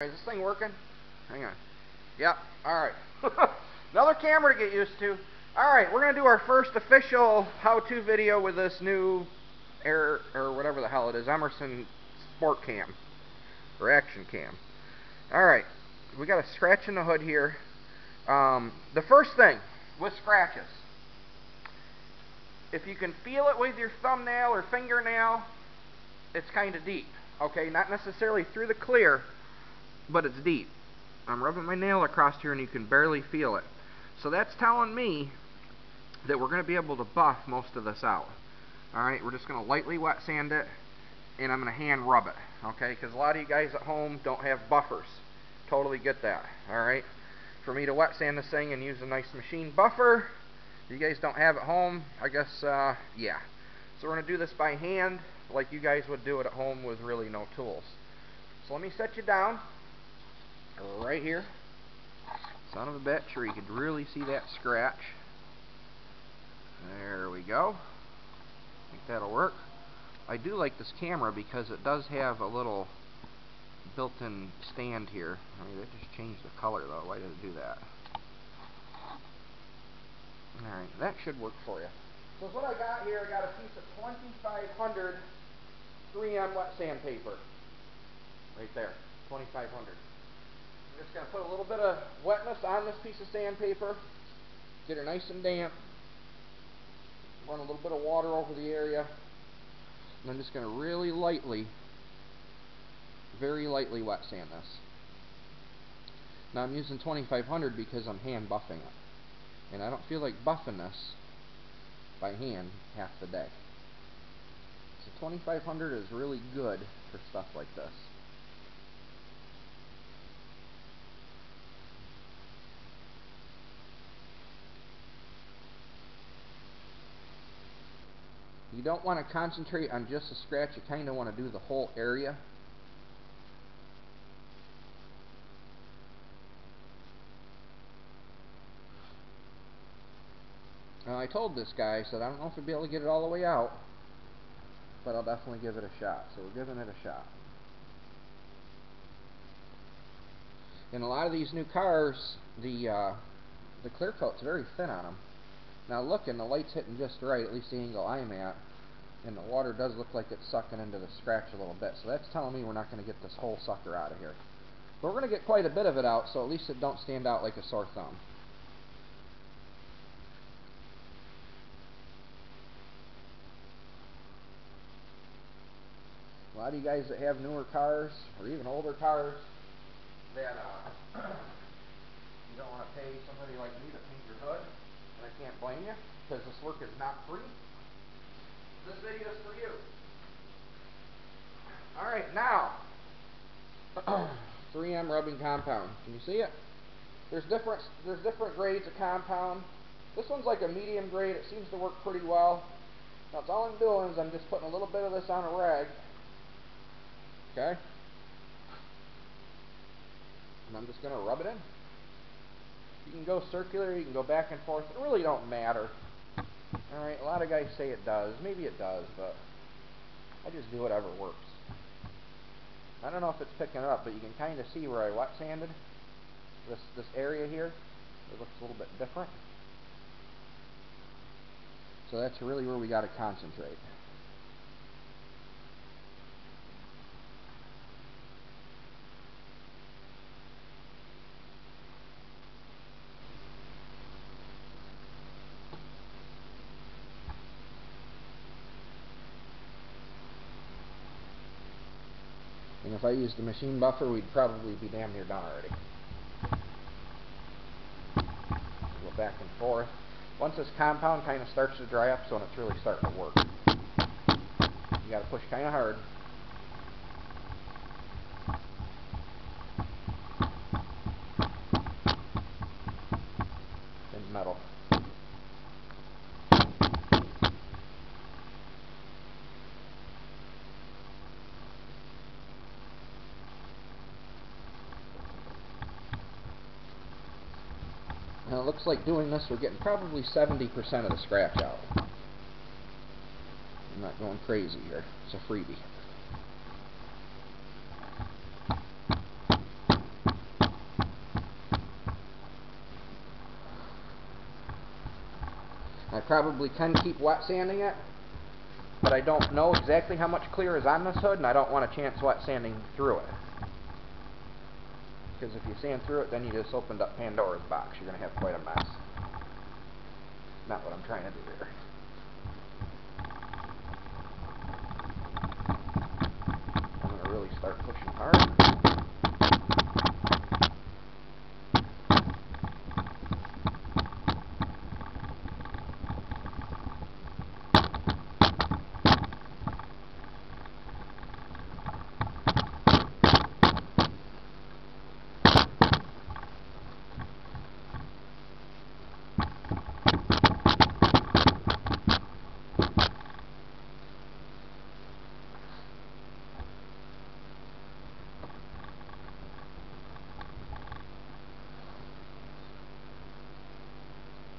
Is this thing working? Hang on. Yep. Alright. Another camera to get used to. Alright, we're going to do our first official how-to video with this new Air, or whatever the hell it is, Emerson Sport Cam. Or Action Cam. Alright, we got a scratch in the hood here. Um, the first thing with scratches, if you can feel it with your thumbnail or fingernail, it's kind of deep. Okay, not necessarily through the clear, but it's deep. I'm rubbing my nail across here and you can barely feel it. So that's telling me that we're going to be able to buff most of this out. Alright, we're just going to lightly wet sand it and I'm going to hand rub it. Okay, because a lot of you guys at home don't have buffers. Totally get that. Alright, for me to wet sand this thing and use a nice machine buffer, you guys don't have at home, I guess, uh, yeah. So we're going to do this by hand like you guys would do it at home with really no tools. So let me set you down right here. Son of a bitch, where you could really see that scratch. There we go. I think that'll work. I do like this camera because it does have a little built-in stand here. I mean, it just changed the color though. Why did it do that? Alright, that should work for you. So what I got here, I got a piece of 2500 3M wet sandpaper. Right there, 2500 just going to put a little bit of wetness on this piece of sandpaper, get it nice and damp, run a little bit of water over the area, and I'm just going to really lightly, very lightly wet sand this. Now I'm using 2500 because I'm hand buffing it. And I don't feel like buffing this by hand half the day. So 2500 is really good for stuff like this. You don't want to concentrate on just a scratch, you kind of want to do the whole area. Now I told this guy, I said, I don't know if we'll be able to get it all the way out, but I'll definitely give it a shot. So we're giving it a shot. In a lot of these new cars, the uh, the clear coat's very thin on them. Now looking, the light's hitting just right, at least the angle I'm at and the water does look like it's sucking into the scratch a little bit. So that's telling me we're not going to get this whole sucker out of here. But we're going to get quite a bit of it out, so at least it don't stand out like a sore thumb. A lot of you guys that have newer cars, or even older cars, that uh, you don't want to pay somebody like me to paint your hood, and I can't blame you, because this work is not free. This video is for you. Alright, now, 3M rubbing compound. Can you see it? There's different, there's different grades of compound. This one's like a medium grade. It seems to work pretty well. Now, it's all I'm doing is I'm just putting a little bit of this on a rag. Okay? And I'm just going to rub it in. You can go circular, you can go back and forth. It really don't matter. Alright, a lot of guys say it does. Maybe it does, but I just do whatever works. I don't know if it's picking up, but you can kind of see where I wet sanded this, this area here. It looks a little bit different. So that's really where we got to concentrate. And if I used the machine buffer, we'd probably be damn near done already. Go back and forth. Once this compound kind of starts to dry up, so when it's really starting to work. You got to push kind of hard. In metal. looks like doing this, we're getting probably 70% of the scratch out. I'm not going crazy here. It's a freebie. I probably can keep wet sanding it, but I don't know exactly how much clear is on this hood, and I don't want to chance wet sanding through it. Because if you sand through it, then you just opened up Pandora's box. You're going to have quite a mess. Not what I'm trying to do here. I'm going to really start pushing hard.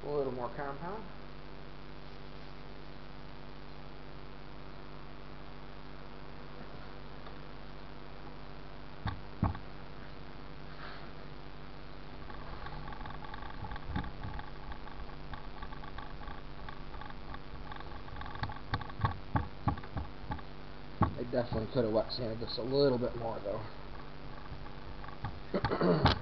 A little more compound. I definitely could have wet sanded this a little bit more though.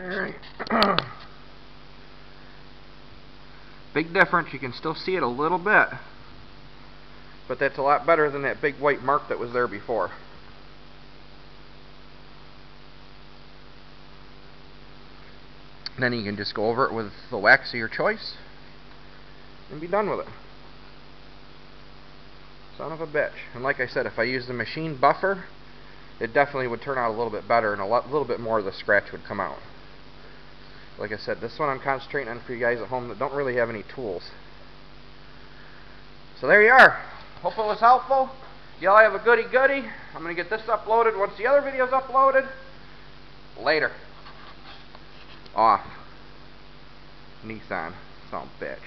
Big difference. You can still see it a little bit. But that's a lot better than that big white mark that was there before. Then you can just go over it with the wax of your choice and be done with it. Son of a bitch. And like I said, if I use the machine buffer, it definitely would turn out a little bit better and a lot, little bit more of the scratch would come out. Like I said, this one I'm concentrating on for you guys at home that don't really have any tools. So there you are. Hope it was helpful. Y'all have a goody goody. I'm going to get this uploaded once the other video's uploaded. Later. Off. Nissan. Some bitch.